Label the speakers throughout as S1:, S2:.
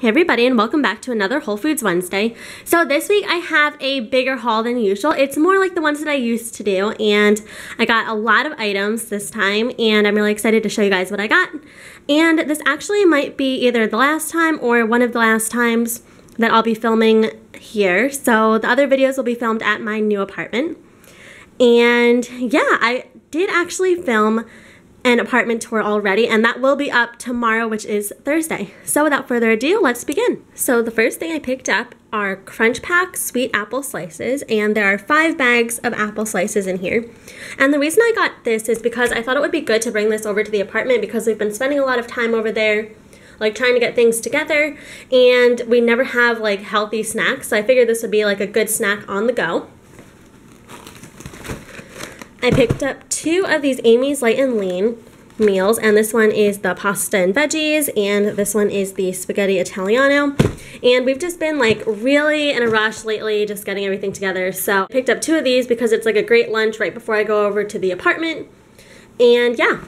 S1: Hey everybody and welcome back to another Whole Foods Wednesday. So this week I have a bigger haul than usual. It's more like the ones that I used to do and I got a lot of items this time and I'm really excited to show you guys what I got. And this actually might be either the last time or one of the last times that I'll be filming here. So the other videos will be filmed at my new apartment. And yeah, I did actually film an apartment tour already and that will be up tomorrow which is Thursday. So without further ado let's begin. So the first thing I picked up are Crunch Pak sweet apple slices and there are five bags of apple slices in here. And the reason I got this is because I thought it would be good to bring this over to the apartment because we've been spending a lot of time over there like trying to get things together and we never have like healthy snacks so I figured this would be like a good snack on the go. I picked up two of these Amy's Light and Lean meals and this one is the pasta and veggies and this one is the spaghetti italiano. And we've just been like really in a rush lately just getting everything together. So I picked up two of these because it's like a great lunch right before I go over to the apartment. And yeah.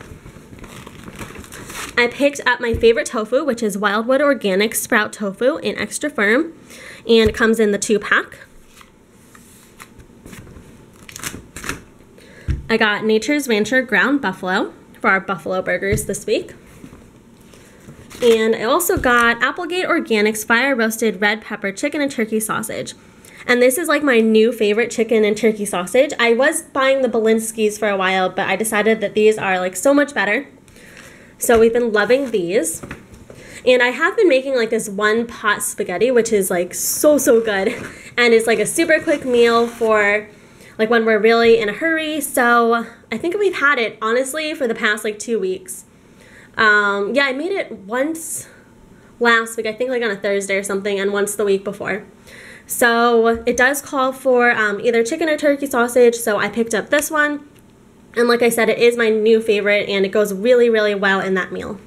S1: I picked up my favorite tofu which is Wildwood Organic Sprout Tofu in extra firm and it comes in the two pack I got Nature's Rancher Ground Buffalo for our buffalo burgers this week. And I also got Applegate Organics Fire Roasted Red Pepper Chicken and Turkey Sausage. And this is like my new favorite chicken and turkey sausage. I was buying the Bilinski's for a while, but I decided that these are like so much better. So we've been loving these. And I have been making like this one pot spaghetti, which is like so, so good. And it's like a super quick meal for like when we're really in a hurry. So I think we've had it honestly for the past like two weeks. Um, yeah, I made it once last week, I think like on a Thursday or something, and once the week before. So it does call for um, either chicken or turkey sausage, so I picked up this one. And like I said, it is my new favorite and it goes really, really well in that meal.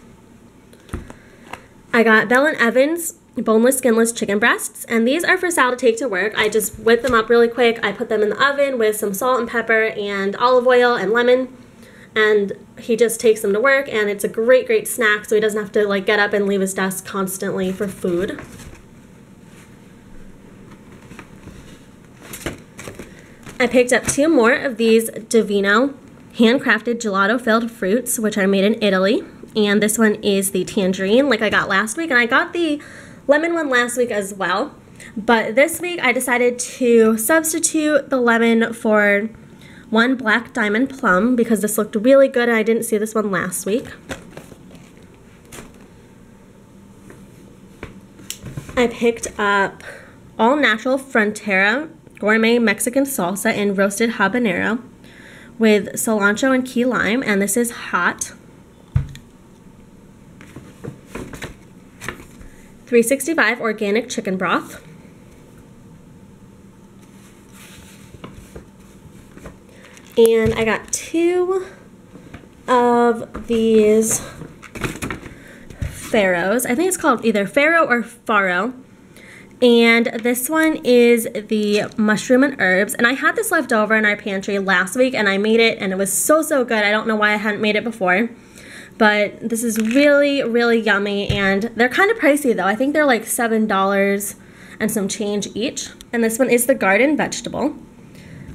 S1: I got Bell and Evans boneless, skinless chicken breasts. And these are for Sal to take to work. I just whip them up really quick. I put them in the oven with some salt and pepper and olive oil and lemon. And he just takes them to work and it's a great, great snack so he doesn't have to like get up and leave his desk constantly for food. I picked up two more of these Divino handcrafted gelato filled fruits, which are made in Italy. And this one is the tangerine, like I got last week. And I got the lemon one last week as well. But this week I decided to substitute the lemon for one black diamond plum because this looked really good and I didn't see this one last week. I picked up all natural Frontera gourmet Mexican salsa in roasted habanero with cilantro and key lime and this is hot. 365 organic chicken broth. And I got two of these farros. I think it's called either farro or Faro. And this one is the mushroom and herbs. And I had this left over in our pantry last week and I made it and it was so, so good. I don't know why I hadn't made it before. But this is really, really yummy and they're kind of pricey though. I think they're like $7 and some change each. And this one is the garden vegetable.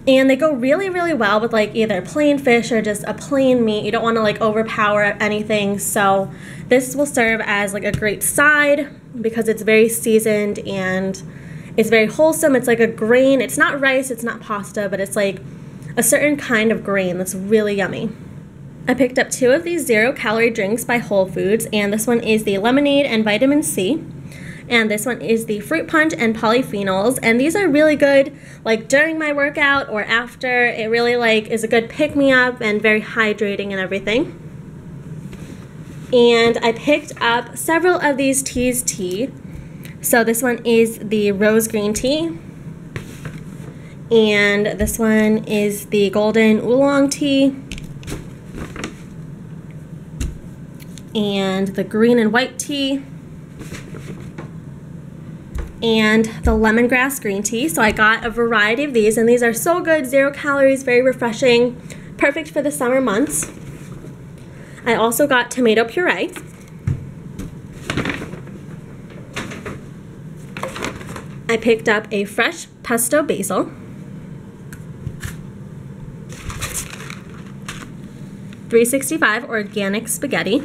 S1: And they go really, really well with like either plain fish or just a plain meat. You don't want to like overpower anything. So this will serve as like a great side because it's very seasoned and it's very wholesome. It's like a grain. It's not rice, it's not pasta, but it's like a certain kind of grain that's really yummy. I picked up two of these zero calorie drinks by Whole Foods, and this one is the lemonade and vitamin C. And this one is the fruit punch and polyphenols. And these are really good like during my workout or after. It really like is a good pick me up and very hydrating and everything. And I picked up several of these teas tea. So this one is the rose green tea. And this one is the golden oolong tea. And the green and white tea and the lemongrass green tea. So I got a variety of these and these are so good, zero calories, very refreshing, perfect for the summer months. I also got tomato puree. I picked up a fresh pesto basil. Three sixty five organic spaghetti.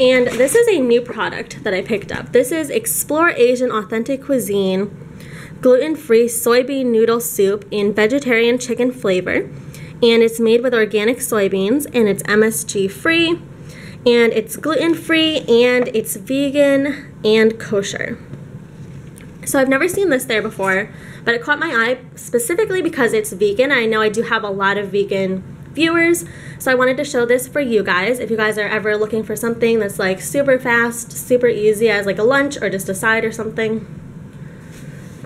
S1: And this is a new product that I picked up. This is Explore Asian Authentic Cuisine gluten-free soybean noodle soup in vegetarian chicken flavor. And it's made with organic soybeans and it's MSG free and it's gluten-free and it's vegan and kosher. So I've never seen this there before, but it caught my eye specifically because it's vegan. I know I do have a lot of vegan viewers, so I wanted to show this for you guys. If you guys are ever looking for something that's like super fast, super easy as like a lunch or just a side or something.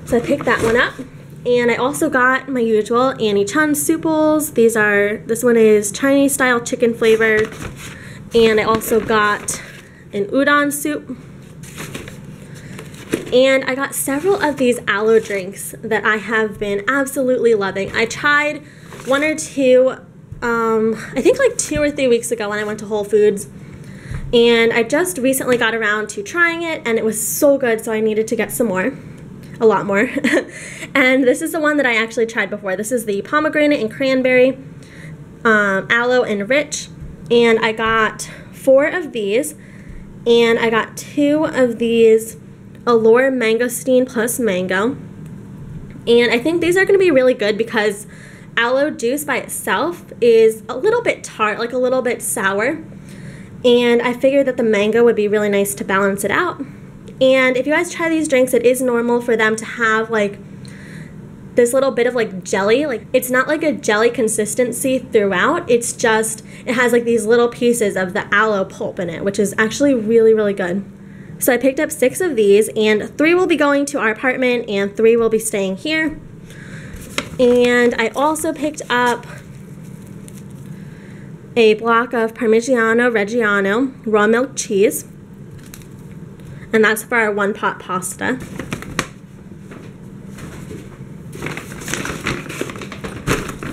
S1: So I picked that one up. And I also got my usual Annie Chun souples. These are, this one is Chinese style chicken flavor. And I also got an udon soup. And I got several of these aloe drinks that I have been absolutely loving. I tried one or two um, I think like two or three weeks ago when I went to Whole Foods. And I just recently got around to trying it and it was so good, so I needed to get some more. A lot more. and this is the one that I actually tried before. This is the pomegranate and cranberry, um, Alo Enrich. And I got four of these. And I got two of these Allure Mangosteen plus Mango. And I think these are going to be really good because aloe juice by itself is a little bit tart, like a little bit sour. And I figured that the mango would be really nice to balance it out. And if you guys try these drinks, it is normal for them to have like this little bit of like jelly. Like it's not like a jelly consistency throughout. It's just, it has like these little pieces of the aloe pulp in it, which is actually really, really good. So I picked up six of these and three will be going to our apartment and three will be staying here. And I also picked up a block of Parmigiano Reggiano raw milk cheese. And that's for our one pot pasta.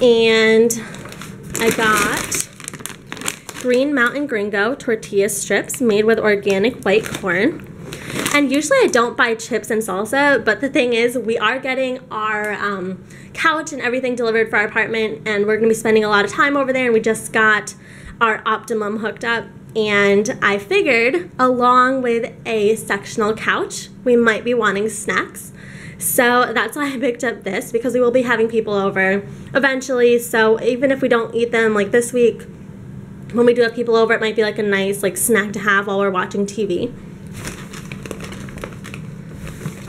S1: And I got Green Mountain Gringo tortilla strips made with organic white corn. And usually I don't buy chips and salsa, but the thing is, we are getting our um, couch and everything delivered for our apartment, and we're gonna be spending a lot of time over there. And we just got our Optimum hooked up, and I figured, along with a sectional couch, we might be wanting snacks. So that's why I picked up this because we will be having people over eventually. So even if we don't eat them like this week, when we do have people over, it might be like a nice like snack to have while we're watching TV.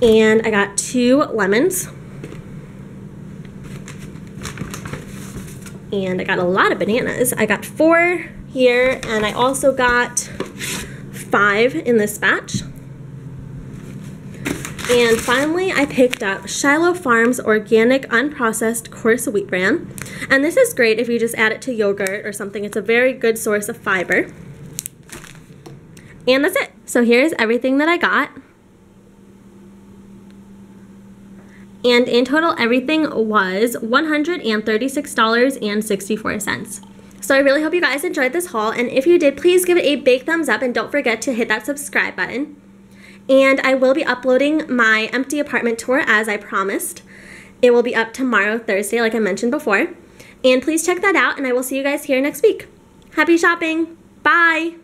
S1: And I got two lemons. And I got a lot of bananas. I got four here, and I also got five in this batch. And finally, I picked up Shiloh Farms Organic Unprocessed Coarse Wheat Bran. And this is great if you just add it to yogurt or something. It's a very good source of fiber. And that's it. So here's everything that I got. And in total everything was $136.64. So I really hope you guys enjoyed this haul and if you did please give it a big thumbs up and don't forget to hit that subscribe button. And I will be uploading my empty apartment tour as I promised. It will be up tomorrow, Thursday, like I mentioned before. And please check that out and I will see you guys here next week. Happy shopping! Bye!